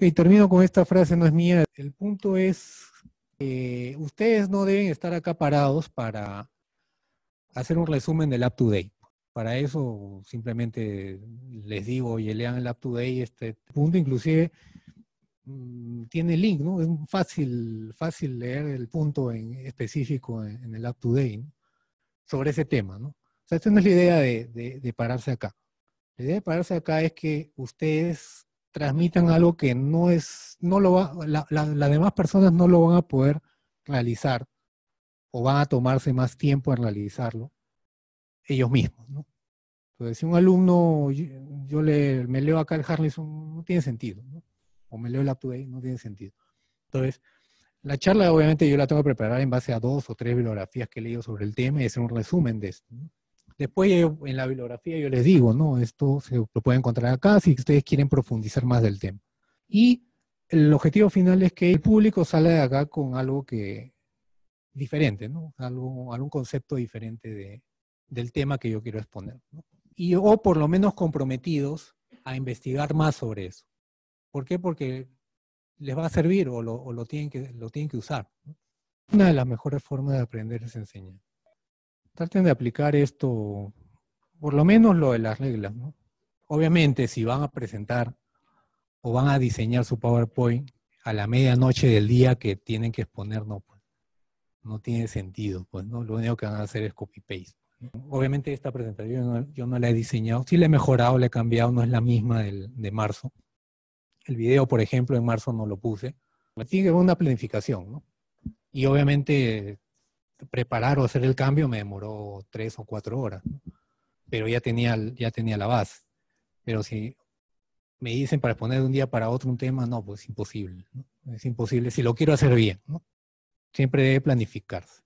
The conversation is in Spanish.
Y termino con esta frase, no es mía. El punto es que ustedes no deben estar acá parados para hacer un resumen del up to date. Para eso simplemente les digo, oye, lean el up to date, este punto inclusive mm, tiene link, ¿no? Es fácil, fácil leer el punto en específico en, el up to date sobre ese tema, ¿no? O sea, esta no es la idea de, de pararse acá. La idea de pararse acá es que ustedes transmitan algo que no es, no lo va, las demás personas no lo van a poder realizar o van a tomarse más tiempo en realizarlo ellos mismos, ¿no? Entonces, si un alumno, yo, le, me leo acá el Harlison, no tiene sentido, ¿no? O me leo el Up no tiene sentido. Entonces, la charla obviamente yo la tengo que preparar en base a dos o tres bibliografías que he leído sobre el tema y hacer un resumen de esto. ¿no? Después en la bibliografía yo les digo, ¿no? Esto se lo pueden encontrar acá si ustedes quieren profundizar más del tema. Y el objetivo final es que el público salga de acá con algo que diferente, ¿no? Algo, algún concepto diferente de, del tema que yo quiero exponer. ¿no? Y o por lo menos comprometidos a investigar más sobre eso. ¿Por qué? Porque les va a servir o lo, o lo tienen, que, lo tienen que usar. Una de las mejores formas de aprender es enseñar traten de aplicar esto, por lo menos lo de las reglas, ¿no? Obviamente, si van a presentar o van a diseñar su PowerPoint a la medianoche del día que tienen que exponer, no, pues, no tiene sentido, pues, ¿no? Lo único que van a hacer es copy-paste. Obviamente esta presentación yo no, la he diseñado, sí la he mejorado, la he cambiado, no es la misma del, de marzo. El video, por ejemplo, en marzo no lo puse. Tiene que haber una planificación, ¿no? Y obviamente preparar o hacer el cambio me demoró tres o cuatro horas, pero ya tenía, ya tenía la base. Pero si me dicen para poner de un día para otro un tema, no, pues es imposible. Es imposible si lo quiero hacer bien. ¿no? Siempre debe planificarse.